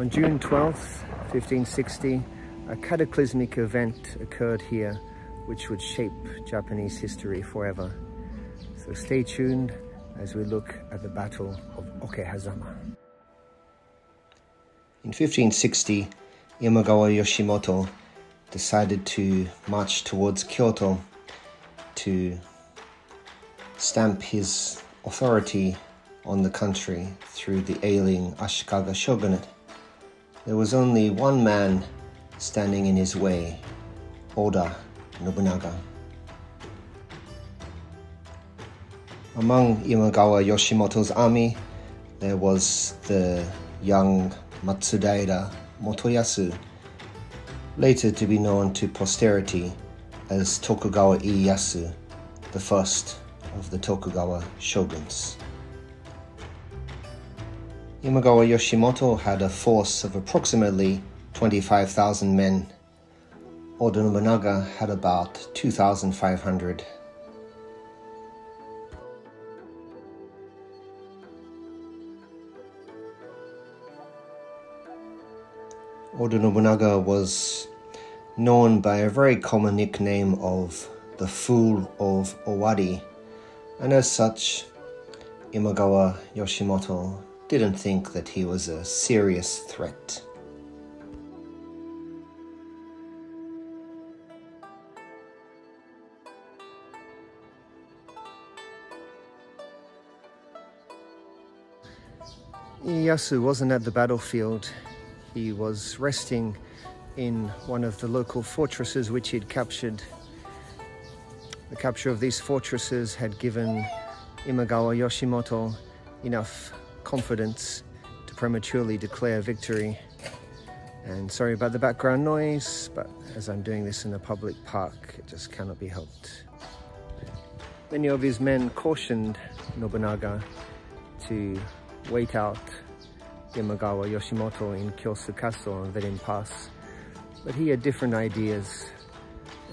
On June 12th, 1560, a cataclysmic event occurred here which would shape Japanese history forever. So stay tuned as we look at the Battle of Okehazama. In 1560, Imagawa Yoshimoto decided to march towards Kyoto to stamp his authority on the country through the ailing Ashikaga shogunate. There was only one man standing in his way, Oda Nobunaga. Among Imagawa Yoshimoto's army, there was the young Matsudaira Motoyasu, later to be known to posterity as Tokugawa Ieyasu, the first of the Tokugawa shoguns. Imagawa Yoshimoto had a force of approximately 25,000 men. Oda Nobunaga had about 2,500. Oda Nobunaga was known by a very common nickname of the Fool of Owari, and as such, Imagawa Yoshimoto didn't think that he was a serious threat. Ieyasu wasn't at the battlefield. He was resting in one of the local fortresses which he'd captured. The capture of these fortresses had given Imagawa Yoshimoto enough confidence to prematurely declare victory. And sorry about the background noise, but as I'm doing this in a public park, it just cannot be helped. Many of his men cautioned Nobunaga to wait out Imagawa Yoshimoto in Kiyosu Castle on Verin Pass, but he had different ideas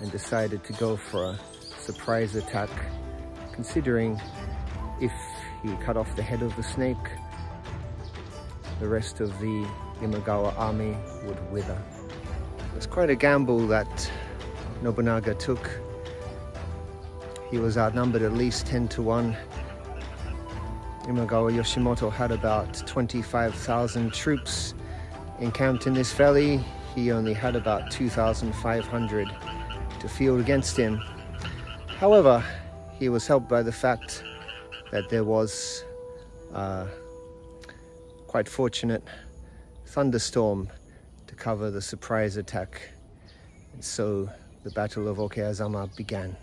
and decided to go for a surprise attack, considering if cut off the head of the snake, the rest of the Imagawa army would wither. It's quite a gamble that Nobunaga took. He was outnumbered at least 10 to 1. Imagawa Yoshimoto had about 25,000 troops encamped in this valley. He only had about 2,500 to field against him. However, he was helped by the fact that there was a quite fortunate thunderstorm to cover the surprise attack. And so the Battle of Okehazama began.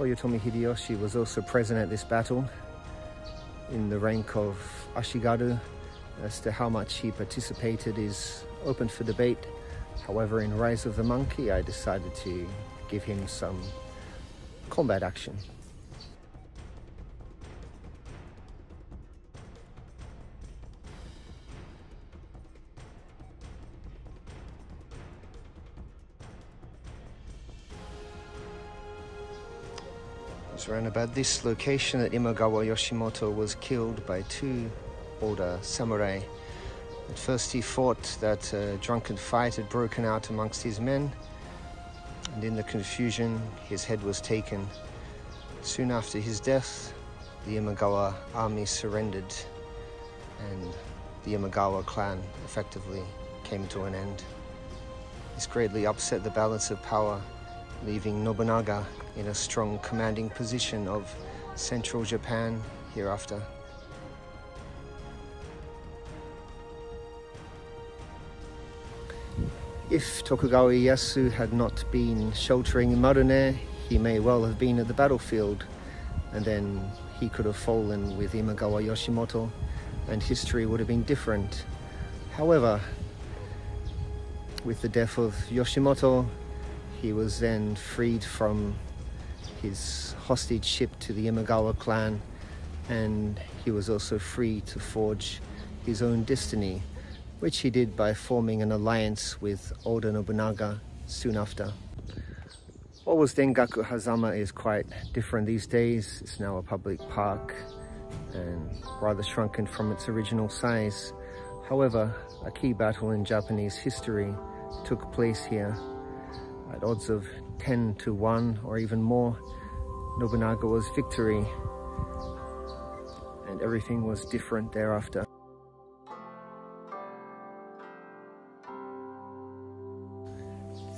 Toyotomi Hideyoshi was also present at this battle in the rank of Ashigaru. As to how much he participated is open for debate. However, in Rise of the Monkey, I decided to give him some combat action. It's around about this location that Imagawa Yoshimoto was killed by two older samurai. At first he thought that a drunken fight had broken out amongst his men, and in the confusion his head was taken. Soon after his death, the Imagawa army surrendered, and the Imagawa clan effectively came to an end. This greatly upset the balance of power, leaving Nobunaga in a strong commanding position of central Japan hereafter. If Tokugawa Ieyasu had not been sheltering Marune, he may well have been at the battlefield, and then he could have fallen with Imagawa Yoshimoto, and history would have been different. However, with the death of Yoshimoto, he was then freed from his hostage ship to the Imagawa clan and he was also free to forge his own destiny, which he did by forming an alliance with Oda Nobunaga soon after. What was Dengaku Hazama is quite different these days. It's now a public park and rather shrunken from its original size. However, a key battle in Japanese history took place here at odds of 10 to 1 or even more. Nobunaga was victory and everything was different thereafter.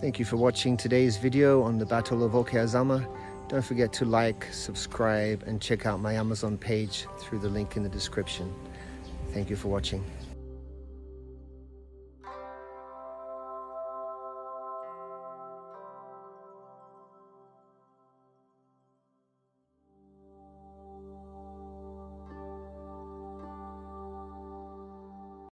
Thank you for watching today's video on the Battle of Okehazama. Don't forget to like, subscribe and check out my Amazon page through the link in the description. Thank you for watching.